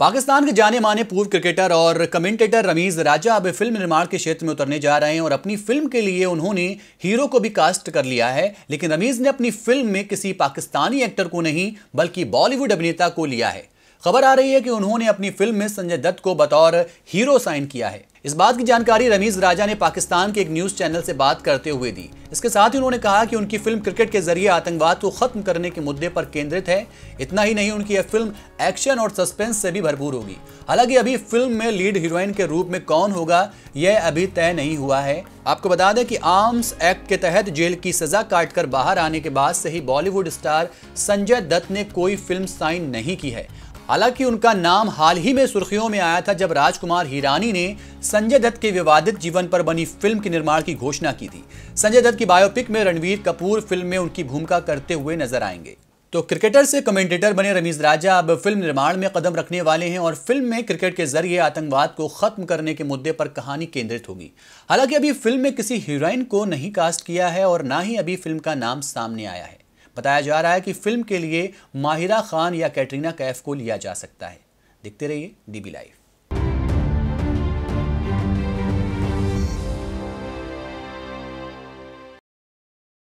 पाकिस्तान के जाने माने पूर्व क्रिकेटर और कमेंटेटर रमीज राजा अब फ़िल्म निर्माण के क्षेत्र में उतरने जा रहे हैं और अपनी फ़िल्म के लिए उन्होंने हीरो को भी कास्ट कर लिया है। लेकिन रमीज ने अपनी फ़िल्म में किसी पाकिस्तानी एक्टर को नहीं, बल्कि बॉलीवुड अभिनेता को लिया है। खबर आ रही है कि उन्होंने अपनी फ़िल्म में संजय दत्त को बतौर हीरो साइन किया है। इस बात की जानकारी रमीज राजा ने पाकिस्तान के एक न्यूज़ चैनल से बात करते हुए दी। इसके साथ ही उन्होंने कहा कि उनकी फ़िल्म क्रिकेट के ज़रिए आतंकवाद को खत्म करने के मुद्दे पर केंद्रित है। इतना ही नहीं, उनकी यह फ़िल्म एक्शन और सस्पेंस से भी भरपूर होगी। हालाँकि अभी फ़िल्म में लीड हीरोइन के रूप में कौन होगा, यह अभी तय नहीं हुआ है। आपको बता दें कि आर्म्स एक्ट के तहत जेल की सजा काटकर बाहर आने के बाद से ही बॉलीवुड स्टार संजय दत्त ने कोई फ़िल्म साइन नहीं की है। हालाँकि उनका नाम हाल ही में सुर्खियों में आया था जब राजकुमार हीरानी ने संजय दत्त के विवादित जीवन पर बनी फ़िल्म के निर्माण की घोषणा की थी। संजय दत्त की बायोपिक में रणवीर कपूर फ़िल्म में उनकी भूमिका करते हुए नज़र आएँगे। तो क्रिकेटर से कमेंटेटर बने रमीज राजा अब फ़िल्म निर्माण में कदम रखने वाले हैं और फ़िल्म में क्रिकेट के ज़रिए आतंकवाद को खत्म करने के मुद्दे पर कहानी केंद्रित होगी। हालाँकि अभी फ़िल्म में किसी हीरोइन को नहीं कास्ट किया है और ना ही अभी फ़िल्म का नाम सामने आया है। बताया जा रहा है कि फ़िल्म के लिए माहिरा खान या कैटरीना कैफ को लिया जा सकता है। देखते रहिए डीबी लाइव।